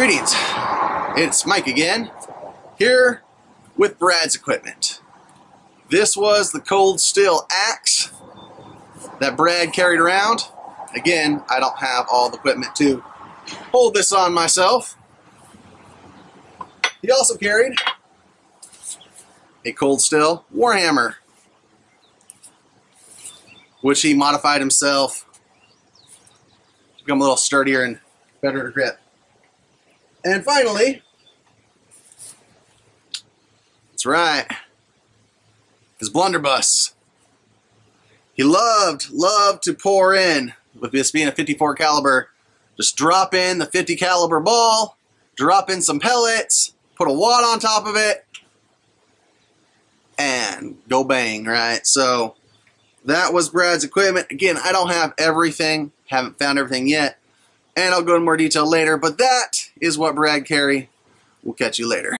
Greetings, it's Mike again, here with Brad's equipment. This was the cold steel axe that Brad carried around. Again, I don't have all the equipment to hold this on myself. He also carried a cold steel Warhammer, which he modified himself to become a little sturdier and better to grip. And finally, that's right, his blunderbuss. He loved, loved to pour in, with this being a 54 caliber, just drop in the 50 caliber ball, drop in some pellets, put a wad on top of it, and go bang, right? So that was Brad's equipment. Again, I don't have everything, haven't found everything yet, and I'll go into more detail later, but that is what Brad carry. We'll catch you later.